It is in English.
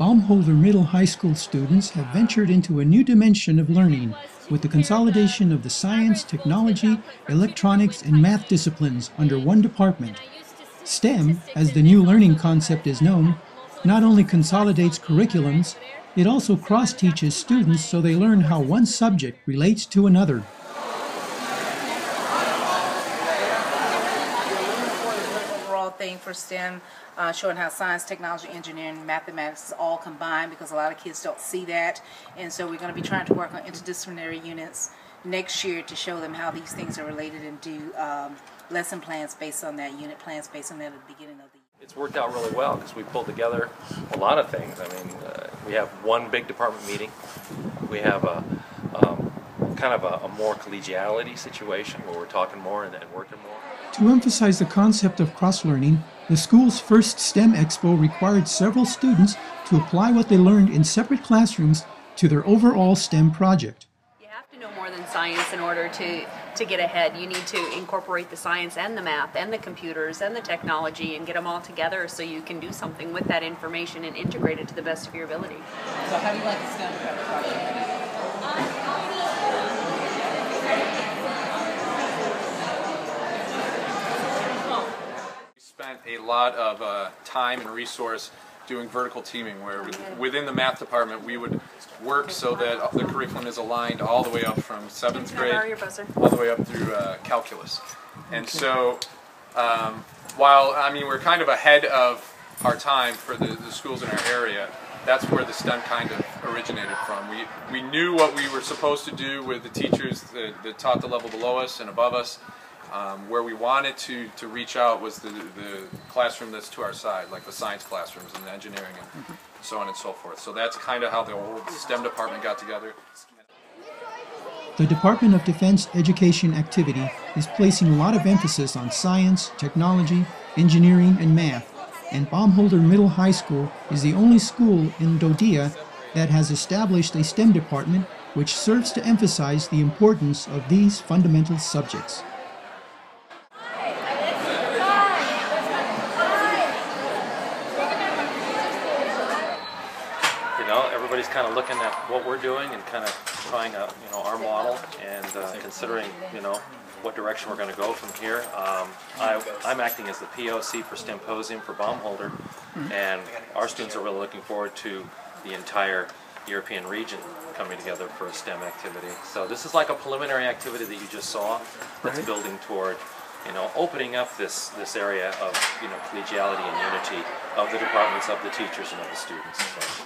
Baumholder Middle High School students have ventured into a new dimension of learning with the consolidation of the science, technology, electronics, and math disciplines under one department. STEM, as the new learning concept is known, not only consolidates curriculums, it also cross teaches students so they learn how one subject relates to another. overall thing for STEM, uh, showing how science, technology, engineering, mathematics is all combined because a lot of kids don't see that. And so we're going to be trying to work on interdisciplinary units next year to show them how these things are related and do um, lesson plans based on that, unit plans based on that at the beginning of the year. It's worked out really well because we pulled together a lot of things. I mean, uh, we have one big department meeting. We have a um, kind of a, a more collegiality situation where we're talking more and, and working more. To emphasize the concept of cross learning, the school's first STEM Expo required several students to apply what they learned in separate classrooms to their overall STEM project. You have to know more than science in order to, to get ahead. You need to incorporate the science and the math and the computers and the technology and get them all together so you can do something with that information and integrate it to the best of your ability. So how do you like the STEM project? Spent a lot of uh, time and resource doing vertical teaming where within the math department we would work so that the curriculum is aligned all the way up from seventh Can I borrow grade all the way up through uh, calculus. And so um, while I mean we're kind of ahead of our time for the, the schools in our area, that's where the STEM kind of originated from. We, we knew what we were supposed to do with the teachers that, that taught the level below us and above us. Um, where we wanted to, to reach out was the, the classroom that's to our side, like the science classrooms and the engineering and so on and so forth. So that's kind of how the old STEM department got together. The Department of Defense education activity is placing a lot of emphasis on science, technology, engineering, and math, and Baumholder Middle High School is the only school in DoDEA that has established a STEM department which serves to emphasize the importance of these fundamental subjects. Know, everybody's kind of looking at what we're doing and kind of trying out, you know, our model and uh, considering, you know, what direction we're going to go from here. Um, I, I'm acting as the POC for Stemposium for Baumholder, and our students are really looking forward to the entire European region coming together for a STEM activity. So this is like a preliminary activity that you just saw that's building toward, you know, opening up this, this area of, you know, collegiality and unity of the departments, of the teachers, and of the students. So.